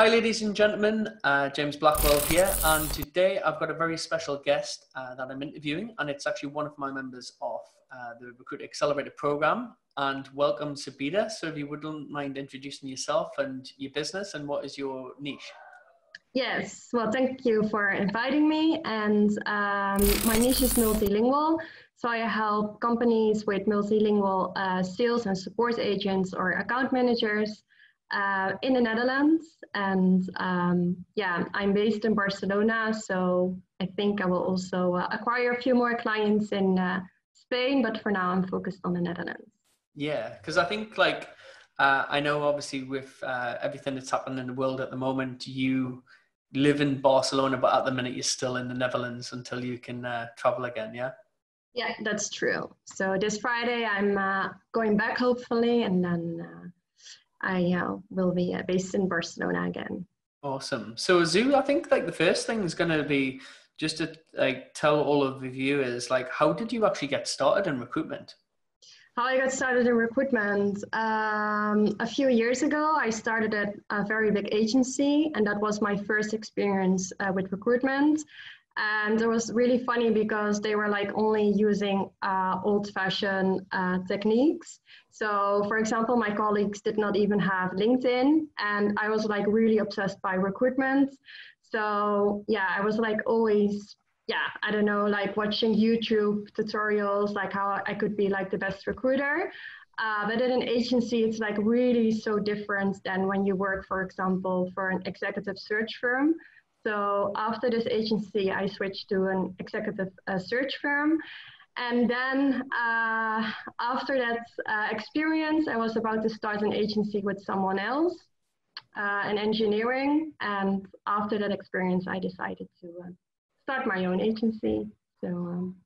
Hi, ladies and gentlemen. Uh, James Blackwell here, and today I've got a very special guest uh, that I'm interviewing, and it's actually one of my members of uh, the Recruit Accelerator program. And welcome, Sabita. So, if you wouldn't mind introducing yourself and your business, and what is your niche? Yes, well, thank you for inviting me. And um, my niche is multilingual. So I help companies with multilingual uh, sales and support agents or account managers uh, in the Netherlands. And um, yeah, I'm based in Barcelona, so I think I will also uh, acquire a few more clients in uh, Spain, but for now I'm focused on the Netherlands. Yeah, because I think like uh, I know obviously with uh, everything that's happening in the world at the moment, you live in Barcelona, but at the minute you're still in the Netherlands until you can uh, travel again. Yeah. Yeah, that's true. So this Friday I'm going back hopefully, and then I uh, will be uh, based in Barcelona again. Awesome. So Zou, I think like the first thing is going to be just to like tell all of the viewers like how did you actually get started in recruitment? How I got started in recruitment um, a few years ago. I started at a very big agency, and that was my first experience uh, with recruitment. And it was really funny because they were like only using uh, old fashioned uh, techniques. So, for example, my colleagues did not even have LinkedIn, and I was like really obsessed by recruitment. So, yeah, I was like always, yeah, I don't know, like watching YouTube tutorials, like how I could be like the best recruiter. Uh, but in an agency, it's like really so different than when you work, for example, for an executive search firm. So after this agency, I switched to an executive uh, search firm. And then uh, after that uh, experience, I was about to start an agency with someone else uh, in engineering. And after that experience, I decided to uh, start my own agency. So um,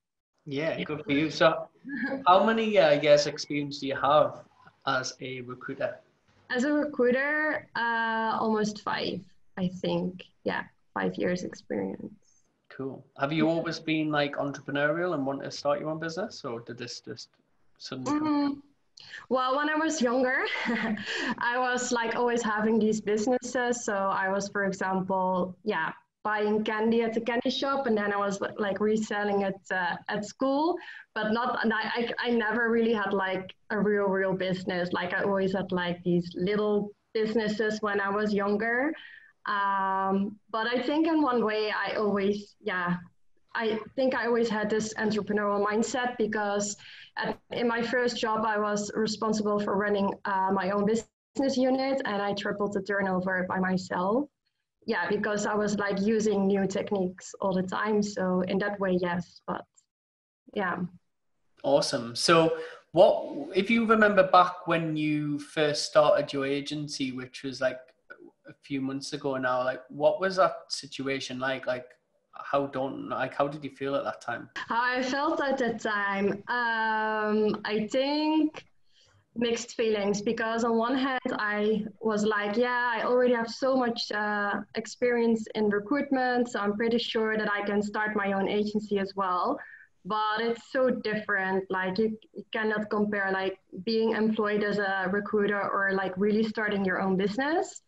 yeah, good for you. So how many uh, years experience do you have as a recruiter? As a recruiter, almost five, I think. Yeah five years experience. Cool. Have you always been like entrepreneurial and want to start your own business, or did this just suddenly? Mm-hmm. Well, when I was younger, I was like always having these businesses. So I was, for example, yeah, buying candy at the candy shop, and then I was like reselling it uh, at school. But not, I, I never really had like a real, real business. Like I always had like these little businesses when I was younger. Um, but I think in one way, I always, yeah, I think I always had this entrepreneurial mindset because at, in my first job, I was responsible for running uh, my own business unit and I tripled the turnover by myself. Yeah, because I was like using new techniques all the time. So in that way, yes, but yeah. Awesome. So what, if you remember back when you first started your agency, which was like a few months ago now like what was that situation like? Like how don't like how did you feel at that time? How i felt at that time um i think mixed feelings because on one hand i was like yeah i already have so much uh, experience in recruitment so i'm pretty sure that i can start my own agency as well. But it's so different like you, you cannot compare like being employed as a recruiter or like really starting your own business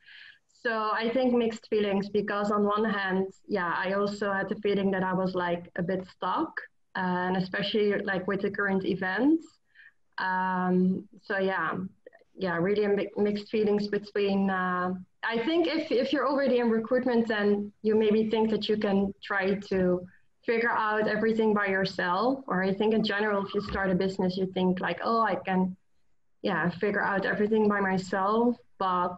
so I think mixed feelings because on one hand, yeah, I also had the feeling that I was like a bit stuck, and especially like with the current events. Um, so yeah, yeah, really mixed feelings between. Uh, I think if if you're already in recruitment, then you maybe think that you can try to figure out everything by yourself. Or I think in general, if you start a business, you think like, oh, I can, yeah, figure out everything by myself. But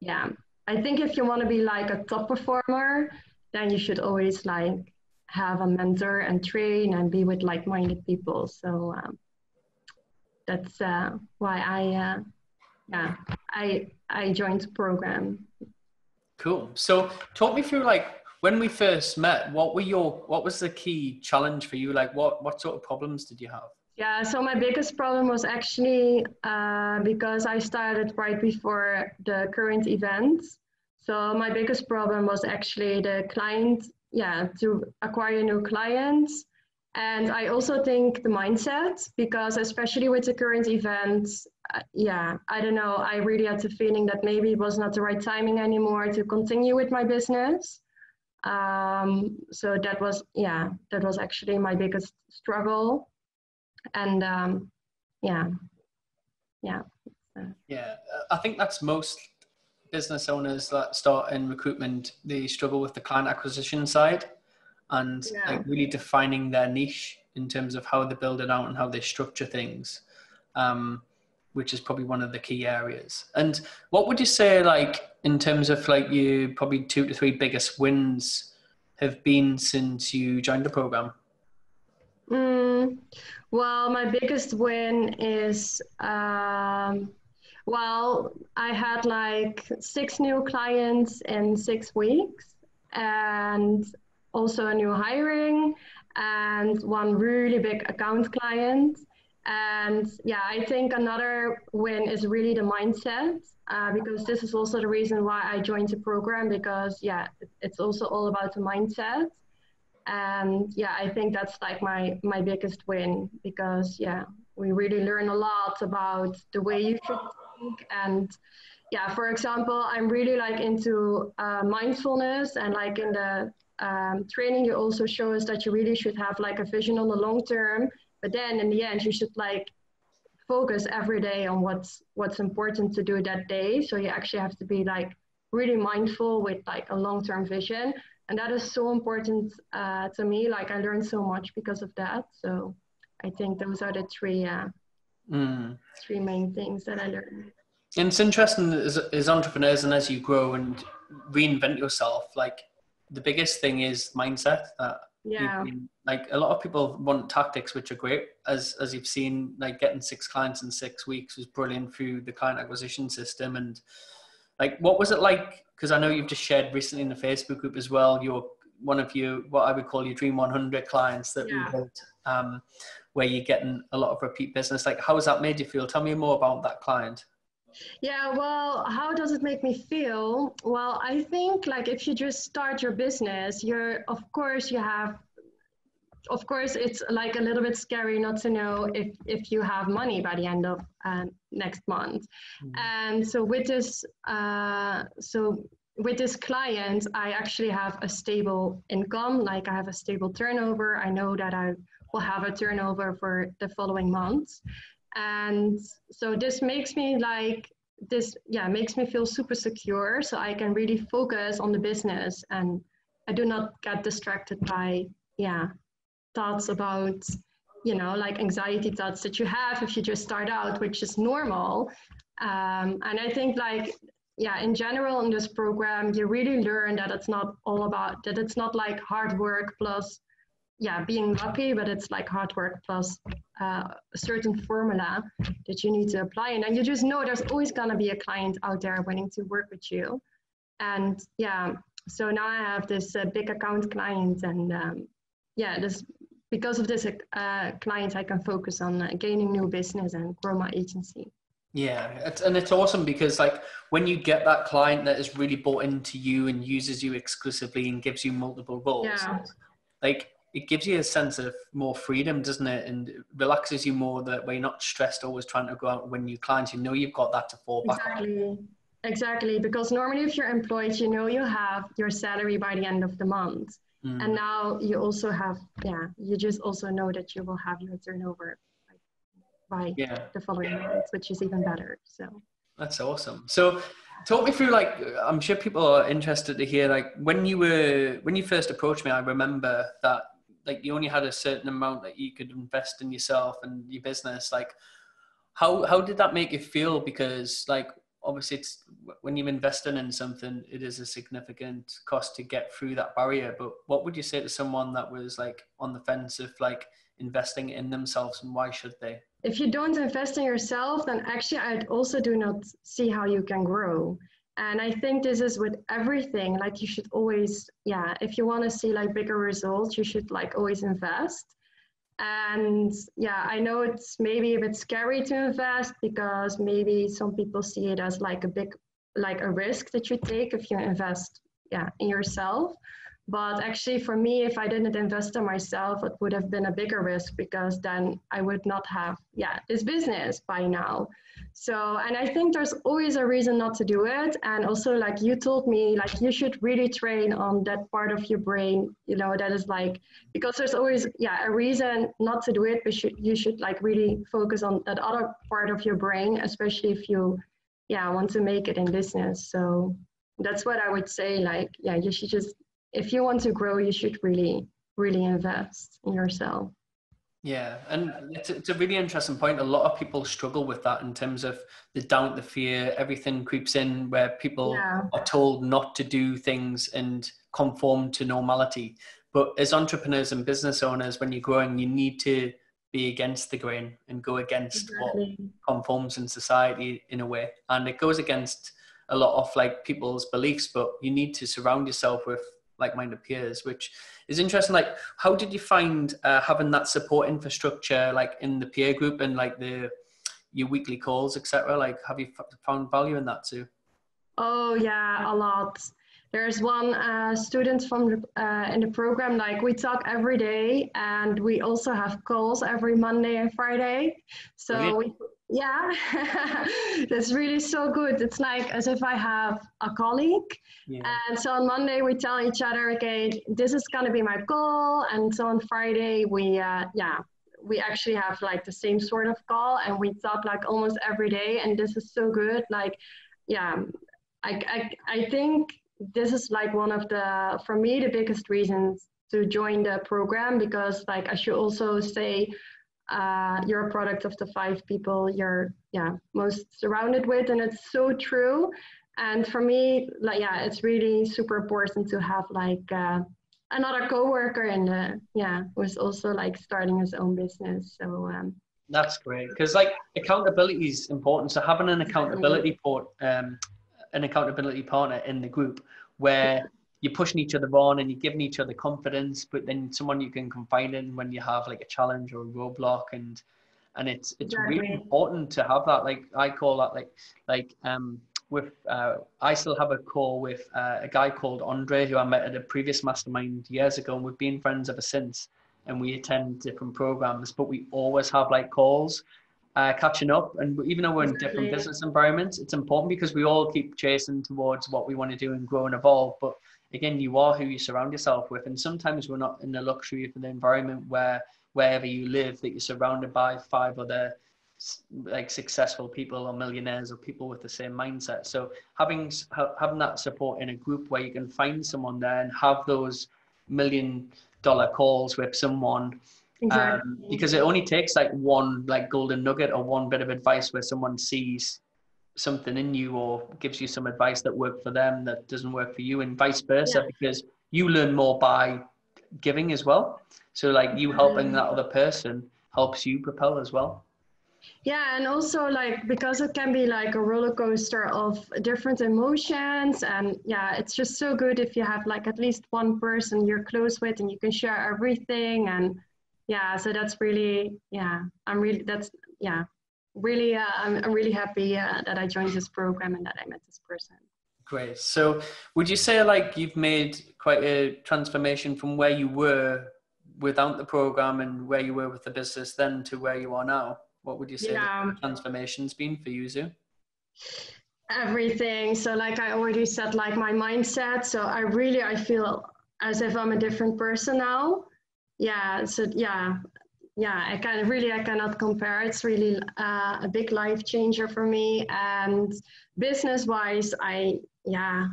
yeah, I think if you want to be like a top performer, then you should always like have a mentor and train and be with like-minded people. So um, that's uh, why I, uh, yeah, I I joined the program. Cool. So talk me through like when we first met. What were your what was the key challenge for you? Like what what sort of problems did you have? Yeah, so my biggest problem was actually uh, because I started right before the current event. So my biggest problem was actually the client, yeah, to acquire new clients. and I also think the mindset, because especially with the current events, uh, yeah, I don't know, I really had the feeling that maybe it was not the right timing anymore to continue with my business. Um, so that was, yeah, that was actually my biggest struggle. And um, yeah, yeah. Yeah, I think that's most business owners that start in recruitment, they struggle with the client acquisition side and yeah. like really defining their niche in terms of how they build it out and how they structure things um, which is probably one of the key areas and what would you say like in terms of like you probably two to three biggest wins have been since you joined the program mm, well my biggest win is um, well i had like six new clients in six weeks and also a new hiring and one really big account client. And yeah, I think another win is really the mindset uh, because this is also the reason why I joined the program because yeah, it's also all about the mindset. And yeah, I think that's like my my biggest win because yeah, we really learn a lot about the way you should think and yeah, for example, I'm really like into uh, mindfulness and like in the um, training you also show us that you really should have like a vision on the long term but then in the end you should like focus every day on what's what's important to do that day. So you actually have to be like really mindful with like a long-term vision. And that is so important uh, to me. Like i learned so much because of that. So i think those are the three uh, mm. three main things that i learned. And it's interesting as, as entrepreneurs and as you grow and reinvent yourself like the biggest thing is mindset that yeah. like a lot of people want tactics which are great. As as you've seen like getting six clients in six weeks was brilliant through the client acquisition system. And like what was it like? Because i know you've just shared recently in the facebook group as well you're one of your what i would call your dream 100 clients that yeah. we built. Um, where you're getting a lot of repeat business like how has that made you feel tell me more about that client yeah, well, how does it make me feel? Well, I think like if you just start your business, you're of course you have of course it's like a little bit scary not to know if if you have money by the end of uh, next month. Mm. And so with this uh, so with this client, I actually have a stable income, like I have a stable turnover. I know that I will have a turnover for the following months. And so this makes me like this yeah makes me feel super secure so i can really focus on the business and i do not get distracted by yeah thoughts about you know like anxiety thoughts that you have if you just start out which is normal. Um, and i think like yeah in general in this program you really learn that it's not all about that it's not like hard work plus yeah, being lucky, but it's like hard work plus uh, a certain formula that you need to apply. And then you just know there's always going to be a client out there wanting to work with you. And yeah, so now I have this uh, big account client, and um, yeah, this because of this uh, client, I can focus on uh, gaining new business and grow my agency. Yeah, it's, and it's awesome because like when you get that client that is really bought into you and uses you exclusively and gives you multiple roles, yeah. like it gives you a sense of more freedom, doesn't it? And it relaxes you more that way you're not stressed always trying to go out and win new clients. You know you've got that to fall back exactly. on. Exactly. Because normally if you're employed, you know you have your salary by the end of the month. Mm. And now you also have, yeah, you just also know that you will have your turnover by yeah. the following yeah. month, which is even better. So that's awesome. So talk me through like i'm sure people are interested to hear like when you were when you first approached me i remember that like you only had a certain amount that you could invest in yourself and your business like how how did that make you feel? Because like obviously it's when you're investing in something it is a significant cost to get through that barrier. But what would you say to someone that was like on the fence of like investing in themselves and why should they? If you don't invest in yourself then actually i also do not see how you can grow and i think this is with everything like you should always yeah if you want to see like bigger results you should like always invest. And yeah i know it's maybe a bit scary to invest because maybe some people see it as like a big like a risk that you take if you invest yeah in yourself but actually for me if i didn't invest in myself it would have been a bigger risk because then i would not have yeah this business by now. So and i think there's always a reason not to do it. And also like you told me like you should really train on that part of your brain you know that is like because there's always yeah a reason not to do it but should, you should like really focus on that other part of your brain especially if you yeah want to make it in business. So that's what i would say like yeah you should just if you want to grow, you should really, really invest in yourself. Yeah, and it's, it's a really interesting point. A lot of people struggle with that in terms of the doubt, the fear, everything creeps in where people yeah. are told not to do things and conform to normality. But as entrepreneurs and business owners, when you're growing, you need to be against the grain and go against exactly. what conforms in society in a way. And it goes against a lot of like people's beliefs, but you need to surround yourself with like-minded peers, which is interesting. Like, how did you find uh, having that support infrastructure, like in the peer group and like the your weekly calls, etc.? Like, have you found value in that too? Oh yeah, a lot. There's one uh, student from the, uh, in the program. Like we talk every day, and we also have calls every Monday and Friday. So really? we yeah, that's really so good. It's like as if I have a colleague. Yeah. And so on Monday we tell each other, okay, this is gonna be my goal. And so on Friday we, uh, yeah, we actually have like the same sort of call and we talk like almost every day. And this is so good. Like, yeah, I, I, I think this is like one of the, for me, the biggest reasons to join the program because like I should also say uh, you're a product of the five people you're yeah most surrounded with and it's so true. And for me like yeah it's really super important to have like uh, another coworker and uh, yeah was also like starting his own business. So um, that's great because like accountability is important. So having an accountability port um, an accountability partner in the group where you're pushing each other on and you're giving each other confidence, but then someone you can confide in when you have like a challenge or a roadblock and and it's it's exactly. really important to have that. Like I call that like like um with uh, I still have a call with uh, a guy called Andre who I met at a previous mastermind years ago, and we've been friends ever since. And we attend different programs, but we always have like calls, uh, catching up. And even though we're in different business environments, it's important because we all keep chasing towards what we want to do and grow and evolve. But again, you are who you surround yourself with. And sometimes we're not in the luxury of the environment where wherever you live that you're surrounded by five other like successful people or millionaires or people with the same mindset. So having having that support in a group where you can find someone there and have those million dollar calls with someone exactly. um, because it only takes like one like golden nugget or one bit of advice where someone sees something in you or gives you some advice that worked for them that doesn't work for you and vice versa yeah. because you learn more by giving as well. So like you helping that other mm. person helps you propel as well. Yeah and also like because it can be like a roller coaster of different emotions and yeah it's just so good if you have like at least one person you're close with and you can share everything and yeah so that's really yeah i'm really that's yeah really, uh, I'm, I'm really happy uh, that I joined this program and that I met this person. Great. So, would you say like you've made quite a transformation from where you were without the program and where you were with the business then to where you are now? What would you say yeah. the transformation's been for you, Zou? Everything. So, like I already said, like my mindset. So, I really I feel as if I'm a different person now. Yeah. So, yeah, yeah, I of really I cannot compare. It's really uh, a big life changer for me. And business wise, I yeah,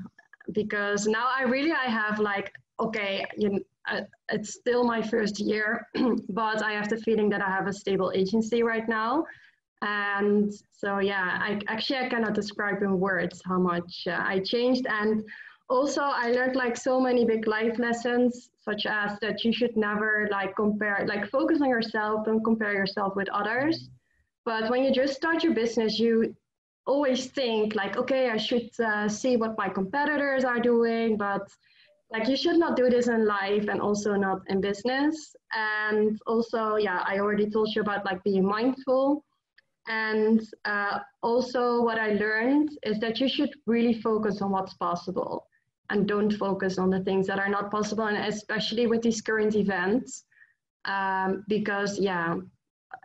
because now I really I have like okay, you uh, it's still my first year, but I have the feeling that I have a stable agency right now. And so yeah, I actually I cannot describe in words how much uh, I changed and also i learned like so many big life lessons such as that you should never like compare like focus on yourself don't compare yourself with others. But when you just start your business you always think like okay i should uh, see what my competitors are doing but like you should not do this in life and also not in business. And also yeah i already told you about like being mindful. And uh, also what i learned is that you should really focus on what's possible and don't focus on the things that are not possible and especially with these current events um, because yeah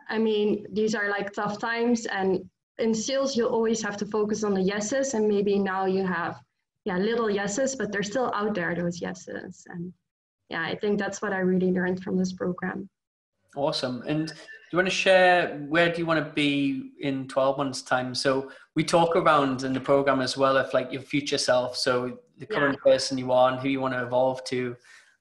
i mean these are like tough times and in sales you always have to focus on the yeses and maybe now you have yeah little yeses but they're still out there those yeses and yeah i think that's what i really learned from this program. Awesome. And do you want to share where do you want to be in 12 months time? So we talk around in the program as well of like your future self. So the current yeah. person you are and who you want to evolve to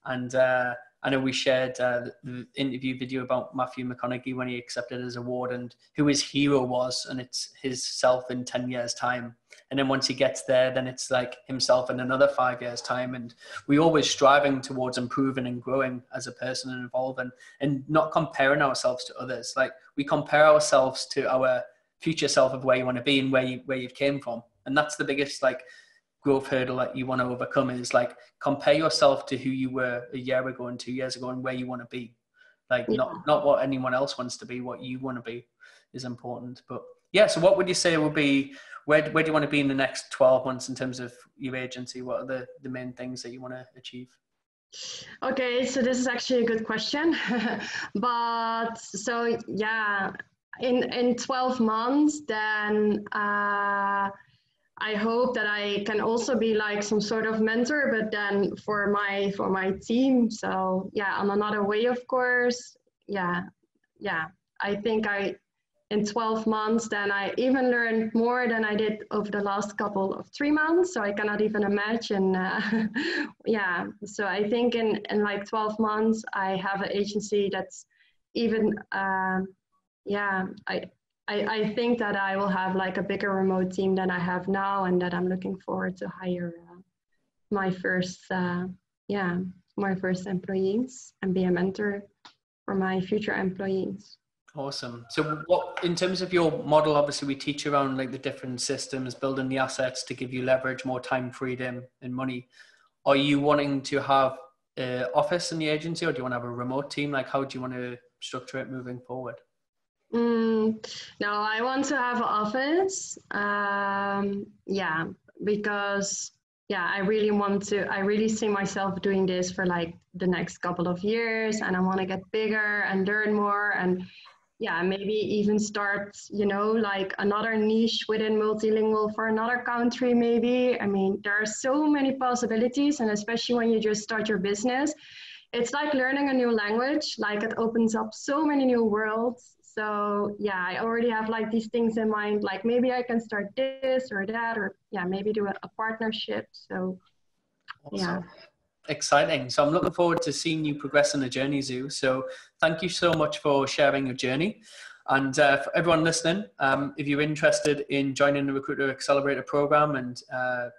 and uh, I know we shared uh, the interview video about Matthew McConaughey when he accepted his award and who his hero was, and it's his self in 10 years' time. And then once he gets there, then it's like himself in another five years' time. And we're always striving towards improving and growing as a person and evolving and not comparing ourselves to others. Like we compare ourselves to our future self of where you want to be and where you where you've came from. And that's the biggest like growth hurdle that you want to overcome is like compare yourself to who you were a year ago and two years ago and where you want to be. Like yeah. not not what anyone else wants to be what you want to be is important. But yeah so what would you say would be where, where do you want to be in the next 12 months in terms of your agency? What are the, the main things that you want to achieve? Okay so this is actually a good question. But so yeah in in 12 months then uh I hope that I can also be like some sort of mentor, but then for my for my team. So yeah, on another way, of course. Yeah, yeah. I think I in 12 months, then I even learned more than I did over the last couple of three months. So I cannot even imagine. Uh, yeah. So I think in in like 12 months, I have an agency that's even. Uh, yeah, I I, I think that I will have like a bigger remote team than I have now, and that I'm looking forward to hire uh, my first, uh, yeah, my first employees and be a mentor for my future employees. Awesome. So, what in terms of your model? Obviously, we teach around like the different systems, building the assets to give you leverage, more time freedom, and money. Are you wanting to have an office in the agency, or do you want to have a remote team? Like, how do you want to structure it moving forward? Mm, no, I want to have an office. Um, yeah, because yeah, I really want to. I really see myself doing this for like the next couple of years, and I want to get bigger and learn more, and yeah, maybe even start, you know, like another niche within multilingual for another country. Maybe. I mean, there are so many possibilities, and especially when you just start your business, it's like learning a new language. Like it opens up so many new worlds so yeah, I already have like these things in mind, like maybe I can start this or that, or yeah, maybe do a, a partnership. So awesome. yeah. Exciting. So I'm looking forward to seeing you progress in the journey, Zou. So thank you so much for sharing your journey. And uh, for everyone listening, um, if you're interested in joining the Recruiter Accelerator program and uh,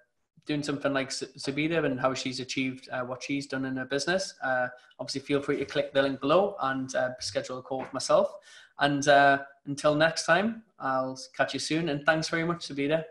doing something like Zabida and how she's achieved uh, what she's done in her business, uh, obviously feel free to click the link below and uh, schedule a call with myself. And uh, until next time, I'll catch you soon. And thanks very much, Zabida.